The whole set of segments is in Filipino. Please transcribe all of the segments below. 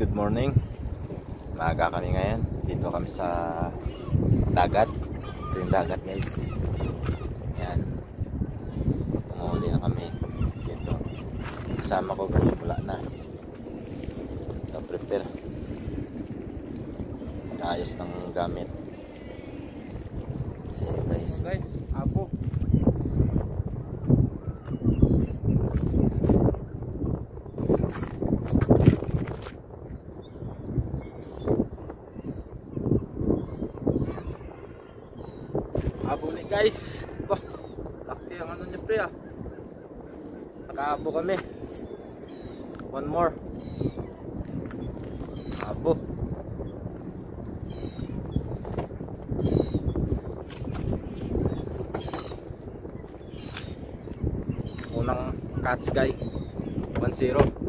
good morning. Maaga kami ngayon. Dito kami sa dagat. Ito yung dagat guys. Yan Umuli na kami. Dito. Kasama ko kasi wala na. Ito prepare. Ayos ng gamit. Kasi guys. Guys. Abo ni guys. Bah, laki ang ano niya pre ah. Nakaabo kami. One more. Abo. Unang catch guy. 1-0.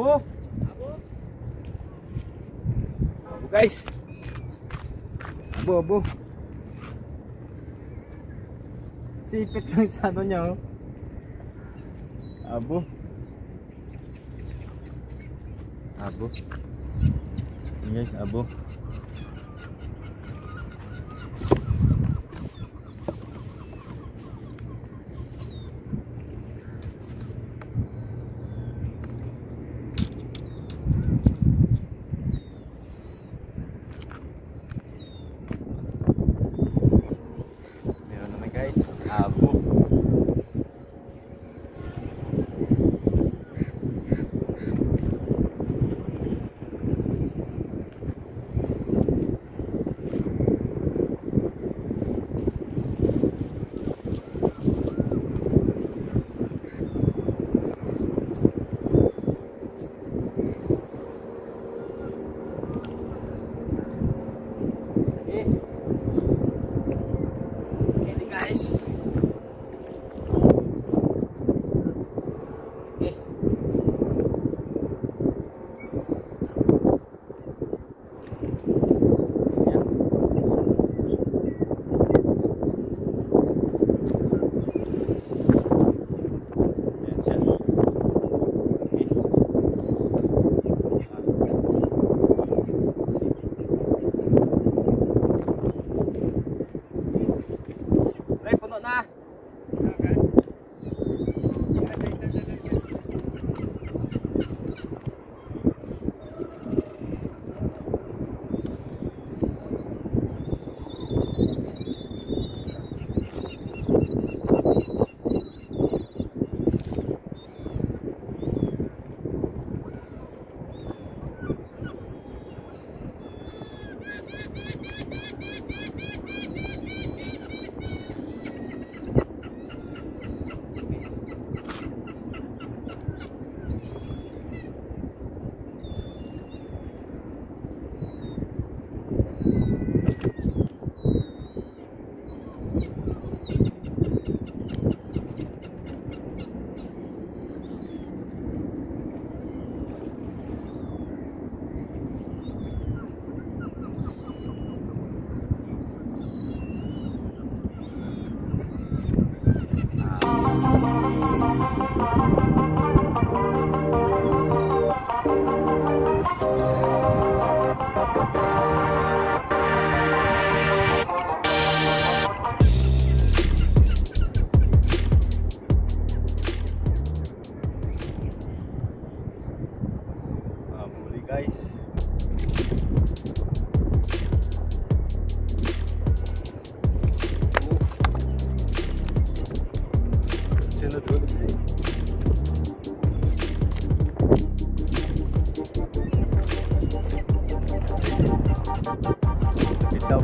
Abo. Abo guys. Abo, abo. Sipit lang sa ano niya oh. Abo. Abo guys, abo Meron naman guys,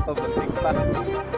Bitaw pa, bunting pa. Uy,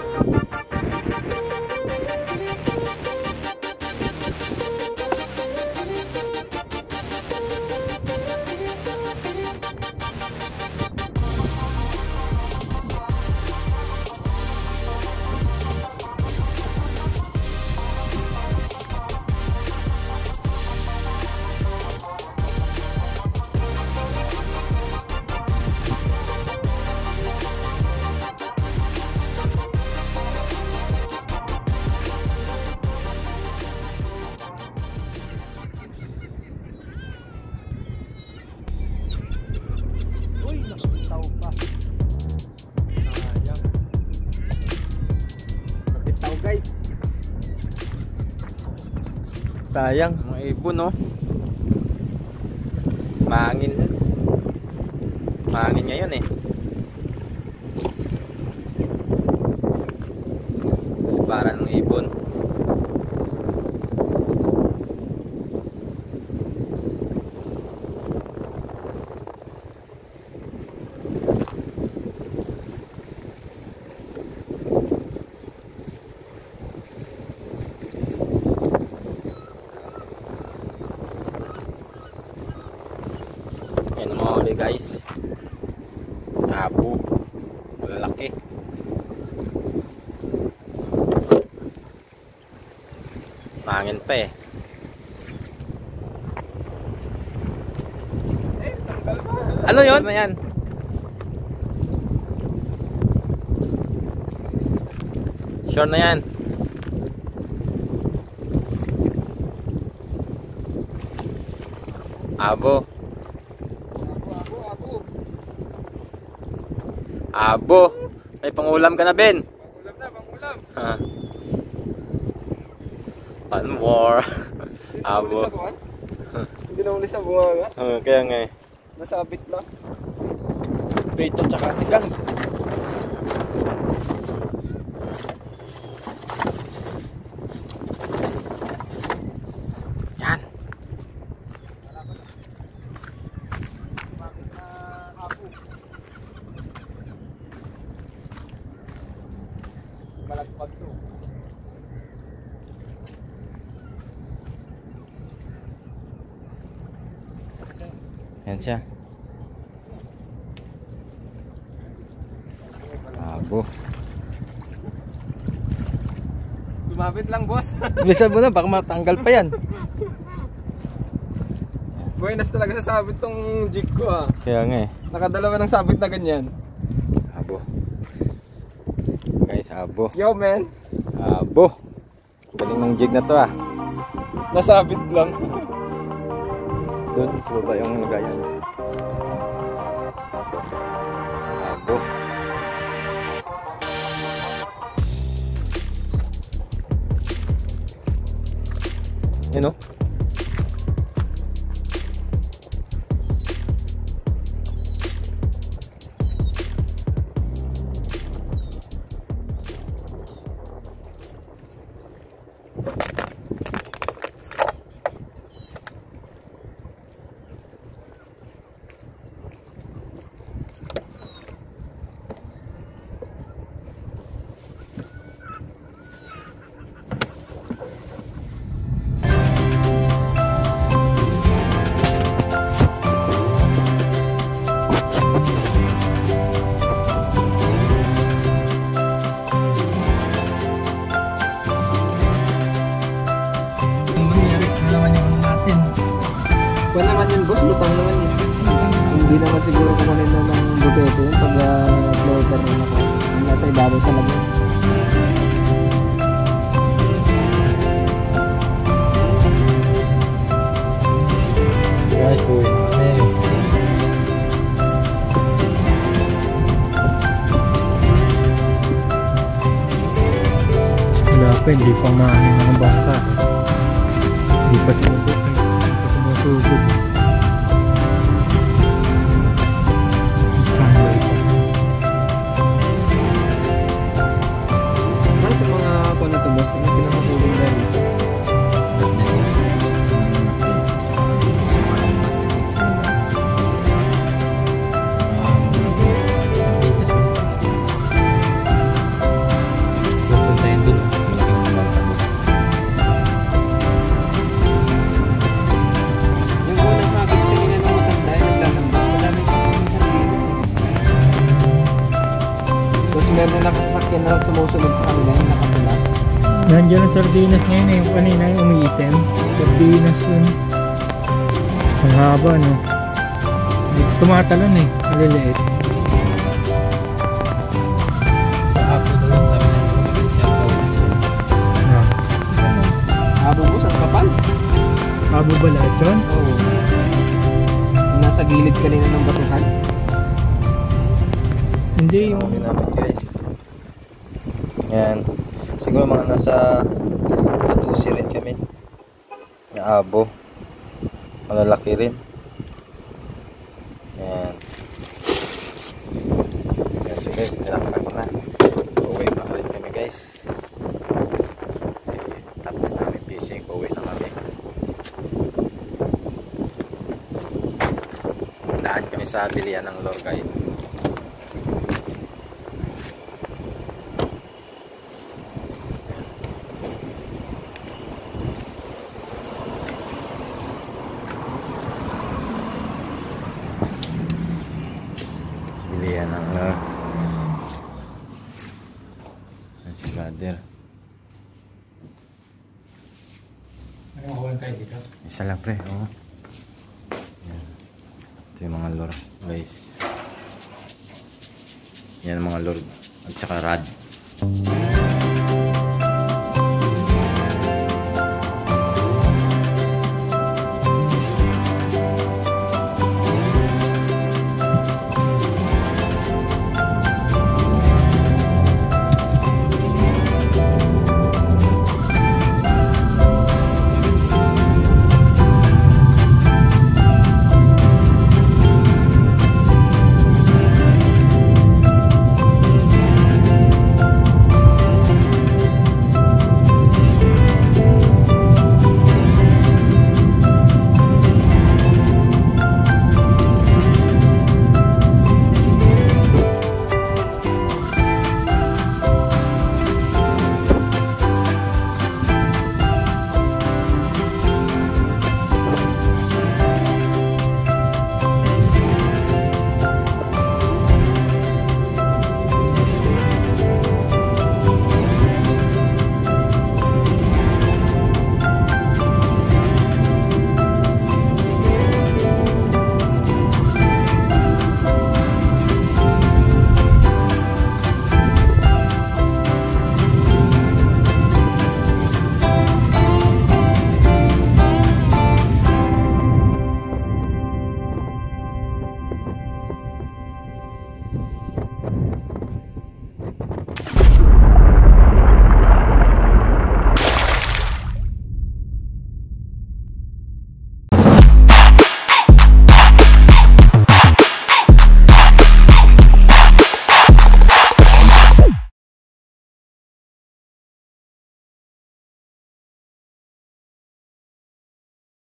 Sayang, mga ibon no. Mahangin. Mahangin ngayon eh. Para ng ibon. Yan ang mga huli guys. Abo. Malalaki. Mahangin pa eh. Ano yun? Ano yan? Sure na yan. Abo. Abo. May pangulam ka na, Ben. Pangulam na, pangulam. Ha. One more. Abo. Hindi na uli sa bunga. Oh, kaya nga eh. Nasabit lang. Prito tsaka sigang. Yan. Malagpag to. Yan siya. Abo. Sumabit lang, boss. Bilisan mo na, baka matanggal pa yan. Buenas talaga sa sabit tong jig ko ah. Kaya nga eh. Nakadalawa ng sabit na ganyan. Guys, abo. Yo, man. Abo. Galing ng jig na to ah. Nasabit lang. Doon sa baba yung nagayan. Abo. Yun o. Hindi naman siguro kukunin na ng butete yun pag uh, floater na ako. Yung nasa ibabaw talaga. Guys, boy. Wala pa, hindi pa maanin mga bangka. Hindi pa sumusok. Hindi pa sumusugod. Nandiyan ang sardinas ngayon eh. Yung kanina yung umiitim. Sardinas yun. Ang haba no. Tumatalon eh. Maliliit. Ah. Kapal. Habo ba lahat yun? Oo. Nasa gilid kanina ng batuhan. Hindi yung... Namin guys. Yan. Siguro mga nasa Atusi rin kami. Na abo. Malalaki rin. Yan. Yan so guys, tinakpan ko na. Uwi na rin kami guys. Kasi tapos namin fishing, uwi na kami. Daan kami sa bilian ng Lorgay. Bilian ng uh, si brother. Makuha tayo dito? Isa lang pre, oo. Yan. Ito yung mga lure, guys. Yan mga lure at saka rod.